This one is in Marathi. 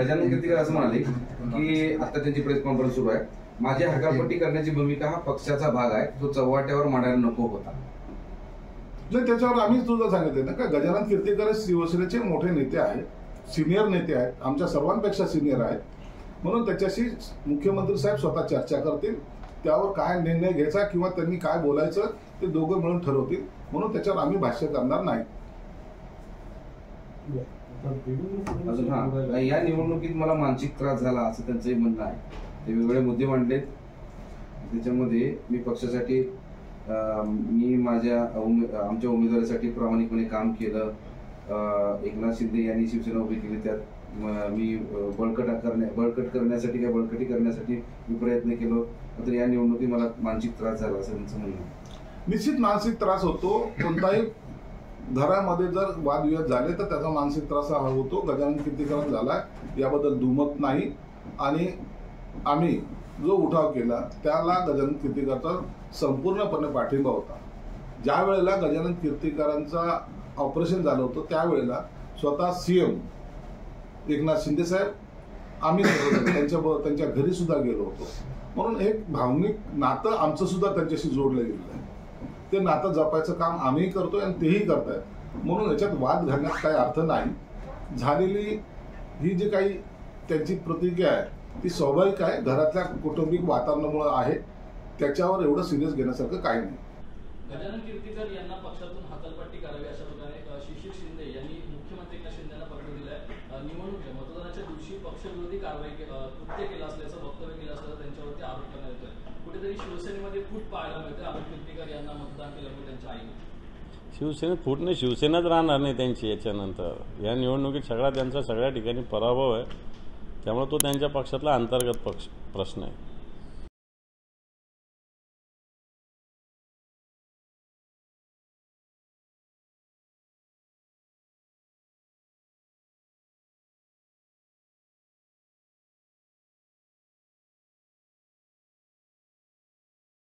गजानन कीर्तीकर असं म्हणाले की आता त्यांची प्रेस कॉन्फरन्स सुरू आहे. माझी हकालपट्टी करण्याची भूमिका हा पक्षाचा भाग आहे. तो चव्हाट्यावर मांडायला नको होता. नाही त्याच्यावर आम्हीच तुझं सांगितलं ना का? गजानन कीर्तीकर हे शिवसेनेचे मोठे नेते आहेत. सिनियर नेते आहेत. आमच्या सर्वांपेक्षा सिनियर आहेत. म्हणून त्याच्याशी मुख्यमंत्री साहेब स्वतः चर्चा करतील. त्यावर काय निर्णय घ्यायचा किंवा त्यांनी काय बोलायचं ते दोघं मिळून ठरवतील. म्हणून त्याच्यावर आम्ही भाष्य करणार नाही. अजून हा. या निवडणुकीत मला मानसिक त्रास झाला असं त्यांचंही म्हणणं आहे. ते वेगवेगळे मुद्दे मांडलेत. त्याच्यामध्ये मी पक्षासाठी अं, मी माझ्या उमे- आमच्या उमेदवारीसाठी प्रामाणिकपणे काम केलं. अं, एकनाथ शिंदे यांनी शिवसेना उभी केली. त्यात म- मी अं, बळकट करण्या बळकट करण्यासाठी किंवा बळकटी करण्यासाठी मी प्रयत्न केलो. तर या निवडणुकीत मला मानसिक त्रास झाला असं त्यांचं म्हणणं आहे. निश्चित मानसिक त्रास होतो. कोणताही घरामध्ये जर वादविवाद झाले तर त्याचा मानसिक त्रास हा होतो. गजानन कीर्तीकरण झाला. याबद्दल दुमत नाही. आणि आम्ही जो उठाव केला त्याला गजानन कीर्तीकरचा संपूर्णपणे पाठिंबा होता. ज्या वेळेला गजानन कीर्तीकरांचा ऑपरेशन झालं होतं त्यावेळेला स्वतः सीएम एकनाथ शिंदे साहेब आम्ही त्यांच्या त्यांच्या घरी सुद्धा गेलो होतो. म्हणून एक भावनिक नातं आमचं सुद्धा त्यांच्याशी जोडलं गेलेलं आहे. ते नातं जपायचं काम आम्हीही करतोय आणि तेही करतायत. म्हणून याच्यात वाद घालण्यात काही अर्थ नाही. झालेली ही जी काही त्यांची प्रतिक्रिया आहे ती स्वाभाविक आहे. घरातल्या कौटुंबिक वातावरणामुळे आहे. त्याच्यावर एवढं सिरियस घेण्यासारखं काही नाही. गजानन कीर्तीकर यांना पक्षातून हाकलपट्टी करावी अशा प्रकारे शिशिर शिंदे यांनी मुख्यमंत्री एकनाथ शिंदेना पत्र दिलं आहे निवडणूक मतदानाच्या दिवशी पक्षविरोधी कारवाई कृत्य केलं असल्याचं वक्तव्य केलं असल्याचं त्यांच्यावरती आरोप करण्यात येतोय. कुठेतरी शिवसेनेमध्ये फूट पाहायला मिळते अमित किर्तीकर यांना मतदान केल्यामुळे त्यांच्या आईने शिवसेनेत फूट नाही शिवसेनाच राहणार नाही त्यांची याच्यानंतर. या निवडणुकीत सगळा त्यांचा सगळ्या ठिकाणी पराभव आहे. त्यामुळे तो त्यांच्या पक्षातला अंतर्गत पक्ष प्रश्न आहे.